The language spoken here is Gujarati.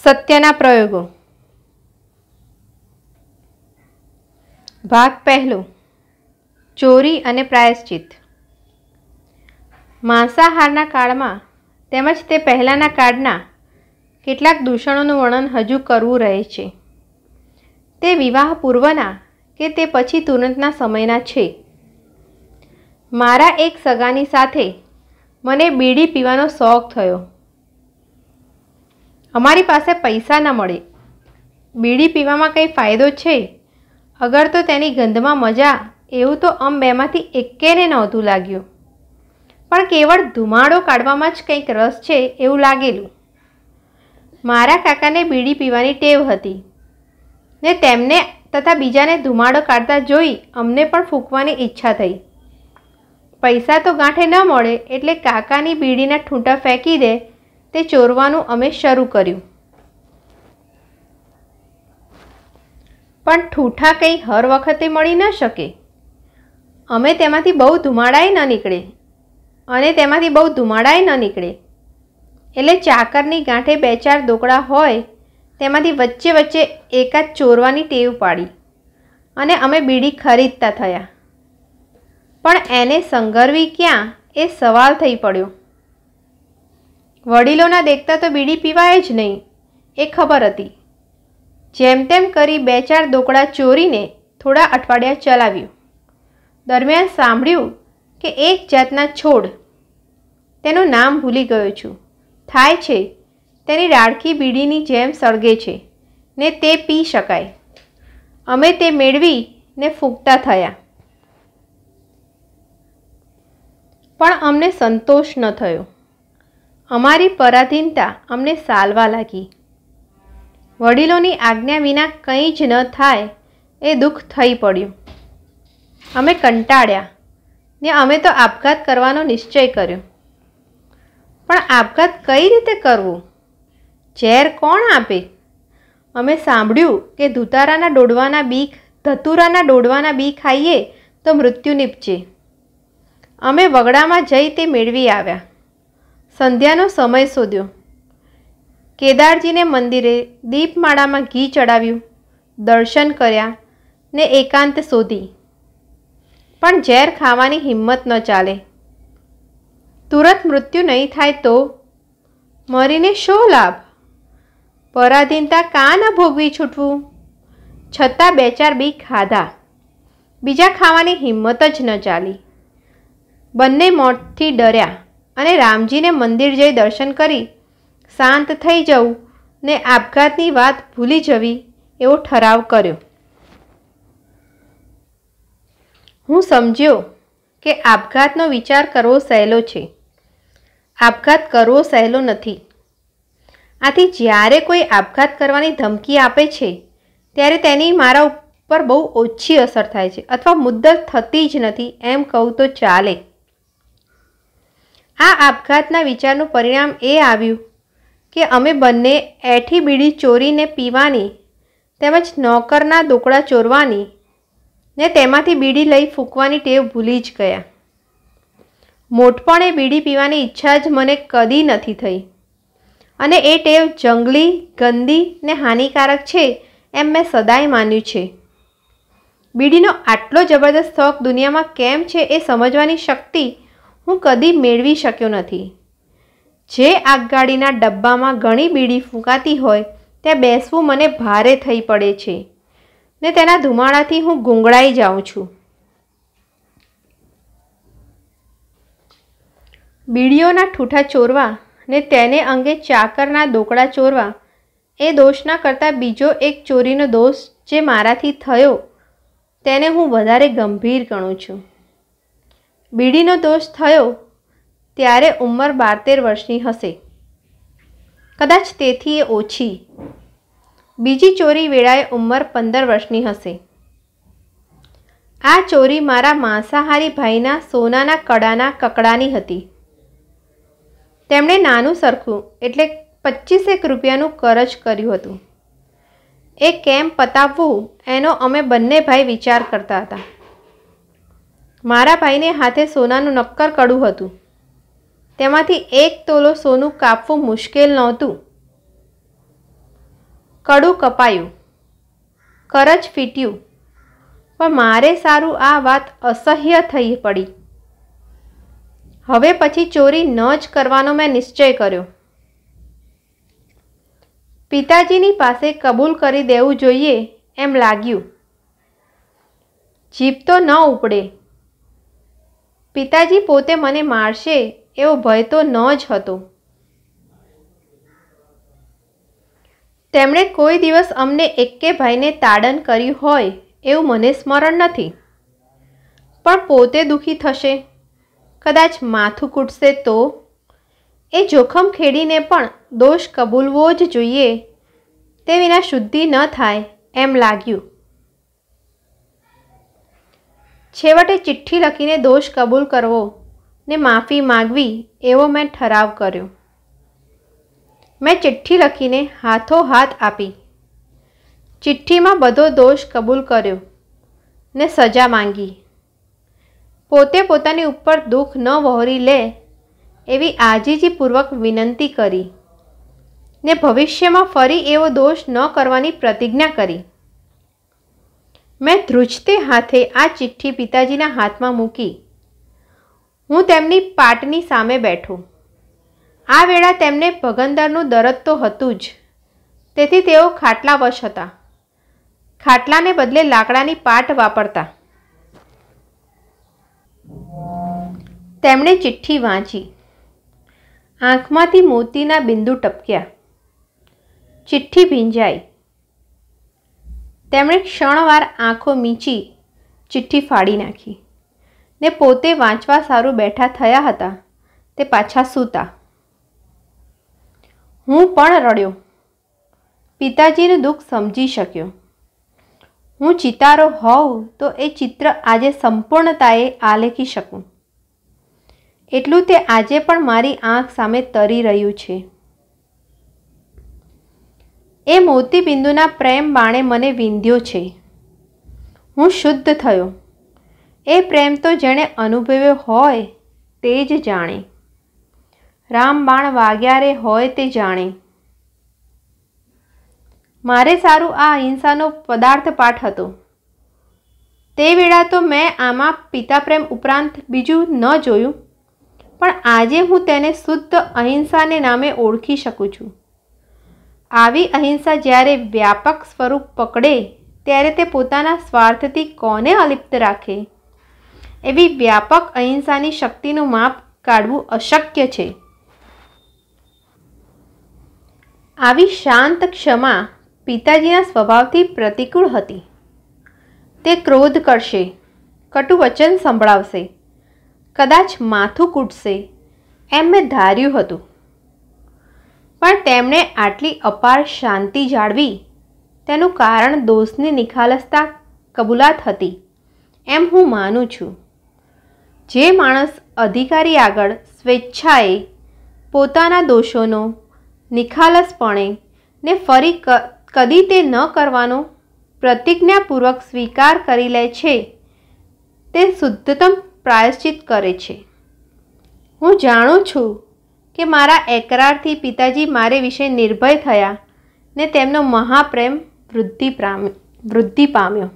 સત્યના પ્રયોગો. ભાગ પહેલો, ચોરી અને પ્રાયશ્ચિત. માંસાહારના કાળમાં તેમજ તે પહેલાંના કાળના કેટલાક દૂષણોનું વર્ણન હજુ કરવું રહે છે. તે વિવાહ પૂર્વના કે તે પછી તુરંતના સમયના છે. મારા એક સગાની સાથે મને બીડી પીવાનો શોખ થયો. અમારી પાસે પૈસા ન મળે. બીડી પીવામાં કંઈ ફાયદો છે? અગર તો તેની ગંધમાં મજા, એવું તો અમ બેમાંથી એકેને નહોતું લાગ્યું. પણ કેવળ ધુમાડો કાઢવામાં જ કંઈક રસ છે એવું લાગેલું. મારા કાકાને બીડી પીવાની ટેવ હતી. ને તેમને તથા બીજાને ધુમાડો કાઢતા જોઈ અમને પણ ફૂંકવાની ઈચ્છા થઈ. પૈસા તો ગાંઠે ન મળે એટલે કાકાની બીડીના ઠૂંટા ફેંકી દે તે ચોરવાનું અમે શરૂ કર્યું. પણ ઠૂઠા કંઈ હર વખતે મળી ન શકે. અમે તેમાંથી બહુ ધુમાડાય ન નીકળે. અને તેમાંથી બહુ ધુમાડાય ન નીકળે. એટલે ચાકરની ગાંઠે બે ચાર દોકડા હોય, તેમાંથી વચ્ચે વચ્ચે એકાદ ચોરવાની ટેવ પાડી. અને અમે બીડી ખરીદતા થયા. પણ એને સંગરવી ક્યાં એ સવાલ થઈ પડ્યો. વડીલોના દેખતા તો બીડી પીવાય જ નહીં, એ ખબર હતી. જેમ તેમ કરી બે ચાર દોકડા ચોરીને થોડા અઠવાડિયા ચલાવ્યું. દરમિયાન સાંભળ્યું કે એક જાતના છોડ, તેનું નામ ભૂલી ગયો છું. થાય છે, તેની રાડકી બીડીની જેમ સળગે છે, ને તે પી શકાય. અમે તે મેળવી ને ફૂંકતા થયા. પણ અમને સંતોષ ન થયો. અમારી પરાધીનતા અમને સાલવા લાગી. વડીલોની આજ્ઞા વિના કંઈ જ ન થાય એ દુઃખ થઈ પડ્યું. અમે કંટાળ્યા ને અમે તો આપઘાત કરવાનો નિશ્ચય કર્યો. પણ આપઘાત કઈ રીતે કરવું? ઝેર કોણ આપે? અમે સાંભળ્યું કે ધુતારાના ડોડવાના બીક, ધતુરાના ડોડવાના બી ખાઈએ તો મૃત્યુ નીપજે. અમે વગડામાં જઈ તે મેળવી આવ્યા. સંધ્યાનો સમય શોધ્યો. કેદારજીને મંદિરે દીપમાળામાં ઘી ચડાવ્યું. દર્શન કર્યા ને એકાંત શોધી. પણ ઝેર ખાવાની હિંમત ન ચાલે. તુરત મૃત્યુ નહીં થાય તો મરીને શો લાભ? પરાધીનતા કાં ન ભોગવી છૂટવું? છતાં બે ચાર બી ખાધા. બીજા ખાવાની હિંમત જ ન ચાલી. બંને મોતથી ડર્યા. અને રામજીને મંદિર જઈ દર્શન કરી શાંત થઈ જવું ને આપઘાતની વાત ભૂલી જવી એવો ઠરાવ કર્યો. હું સમજ્યો કે આપઘાતનો વિચાર કરવો સહેલો છે. આપઘાત કરવો સહેલો નથી. આથી જ્યારે કોઈ આપઘાત કરવાની ધમકી આપે છે, ત્યારે તેની મારા ઉપર બહુ ઓછી અસર થાય છે અથવા મુદ્દત થતી જ નથી એમ કહું તો ચાલે. આ આપઘાતના વિચારનું પરિણામ એ આવ્યું કે અમે બંને એઠી બીડી ચોરીને પીવાની તેમજ નોકરના દોકડા ચોરવાની ને તેમાંથી બીડી લઈ ફૂંકવાની ટેવ ભૂલી જ ગયા. મોટપણે બીડી પીવાની ઈચ્છા જ મને કદી નથી થઈ. અને એ ટેવ જંગલી, ગંદી ને હાનિકારક છે એમ મેં સદાય માન્યું છે. બીડીનો આટલો જબરદસ્ત શોખ દુનિયામાં કેમ છે એ સમજવાની શક્તિ હું કદી મેળવી શક્યો નથી. જે આગગાડીના ડબ્બામાં ઘણી બીડી ફૂંકાતી હોય, ત્યાં બેસવું મને ભારે થઈ પડે છે. ને તેના ધુમાડાથી હું ગુંગળાઈ જાઉં છું. બીડીઓના ઠૂઠા ચોરવા ને તેને અંગે ચાકરના દોકડા ચોરવા, એ દોષના કરતાં બીજો એક ચોરીનો દોષ જે મારાથી થયો, તેને હું વધારે ગંભીર ગણું છું. બીડીનો દોષ થયો ત્યારે ઉંમર બાર તેર વર્ષની હશે. કદાચ તેથી એ ઓછી. બીજી ચોરી વેળાએ ઉંમર પંદર વર્ષની હશે. આ ચોરી મારા માંસાહારી ભાઈના સોનાના કડાના કકડાની હતી. તેમણે નાનું સરખું, એટલે પચીસેક રૂપિયાનું કરજ કર્યું હતું. એ કેમ પતાવવું, એનો અમે બંને ભાઈ વિચાર કરતા હતા. મારા ભાઈને હાથે સોનાનું નક્કર કડું હતું. તેમાંથી એક તોલો સોનું કાપવું મુશ્કેલ નહોતું. કડું કપાયું. કરજ ફીટ્યું. પણ મારે સારું આ વાત અસહ્ય થઈ પડી. હવે પછી ચોરી ન જ કરવાનો મેં નિશ્ચય કર્યો. પિતાજીની પાસે કબૂલ કરી દેવું જોઈએ એમ લાગ્યું. જીભ તો ન ઉપડે. પિતાજી પોતે મને મારશે એવો ભય તો ન જ હતો. તેમણે કોઈ દિવસ અમને એકે ભાઈને તાડન કર્યું હોય એવું મને સ્મરણ નથી. પણ પોતે દુઃખી થશે. કદાચ માથું કૂટશે તો? એ જોખમ ખેડીને પણ દોષ કબૂલવો જ જોઈએ. તે વિના શુદ્ધિ ન થાય એમ લાગ્યું. છેવટે ચિઠ્ઠી લખીને દોષ કબૂલ કરવો ને માફી માગવી એવો મેં ઠરાવ કર્યો. મેં ચિઠ્ઠી લખીને હાથો હાથ આપી. ચિઠ્ઠીમાં બધો દોષ કબૂલ કર્યો ને સજા માંગી. પોતે પોતાની ઉપર દુઃખ ન વહોરી લે એવી આજીજીપૂર્વક વિનંતી કરી ને ભવિષ્યમાં ફરી એવો દોષ ન કરવાની પ્રતિજ્ઞા કરી. મેં ધ્રુજતે હાથે આ ચિઠ્ઠી પિતાજીના હાથમાં મૂકી. હું તેમની પાટની સામે બેઠો. આ વેળા તેમને ભગંદરનું દરદ તો હતું જ. તેથી તેઓ ખાટલા વશ હતા. ખાટલાને બદલે લાકડાની પાટ વાપરતા. તેમણે ચિઠ્ઠી વાંચી. આંખમાંથી મોતીના બિંદુ ટપક્યા. ચિઠ્ઠી ભીંજાઈ. તેમણે ક્ષણવાર આંખો મીંચી ચિઠ્ઠી ફાડી નાખી. ને પોતે વાંચવા સારું બેઠા થયા હતા. તે પાછા સૂતા. હું પણ રડ્યો. પિતાજીનું દુઃખ સમજી શક્યો. હું ચિતારો હોઉં તો એ ચિત્ર આજે સંપૂર્ણતાએ આલેખી શકું. એટલું તે આજે પણ મારી આંખ સામે તરી રહ્યું છે. એ મોતીબિંદુના પ્રેમ બાણે મને વિંધ્યો છે. હું શુદ્ધ થયો. એ પ્રેમ તો જેણે અનુભવ્યો હોય તે જ જાણે. રામબાણ વાગ્યા રે હોય તે જાણે. મારે સારું આ અહિંસાનો પદાર્થ પાઠ હતો. તે વેળા તો મેં આમાં પિતા પ્રેમ ઉપરાંત બીજું ન જોયું, પણ આજે હું તેને શુદ્ધ અહિંસાને નામે ઓળખી શકું છું. આવી અહિંસા જ્યારે વ્યાપક સ્વરૂપ પકડે, ત્યારે તે પોતાના સ્વાર્થથી કોને અલિપ્ત રાખે? એવી વ્યાપક અહિંસાની શક્તિનું માપ કાઢવું અશક્ય છે. આવી શાંત ક્ષમા પિતાજીના સ્વભાવથી પ્રતિકૂળ હતી. તે ક્રોધ કરશે કટુ વચન સંભળાવશે, કદાચ માથું કૂટશે, એમ મેં ધાર્યું હતું. પણ તેમણે આટલી અપાર શાંતિ જાળવી. તેનું કારણ દોષની નિખાલસતા કબૂલાત હતી. એમ હું માનું છું. જે માણસ અધિકારી આગળ સ્વેચ્છાએ પોતાના દોષોનો નિખાલસપણે ને ફરી કદી તે ન કરવાનો પ્રતિજ્ઞાપૂર્વક સ્વીકાર કરી લે છે, તે શુદ્ધતમ પ્રાયશ્ચિત કરે છે. હું જાણું છું કે મારા એકરારથી પિતાજી મારે વિશે નિર્ભય થયા ને તેમનો મહાપ્રેમ વૃદ્ધિ વૃદ્ધિ પામ્યો.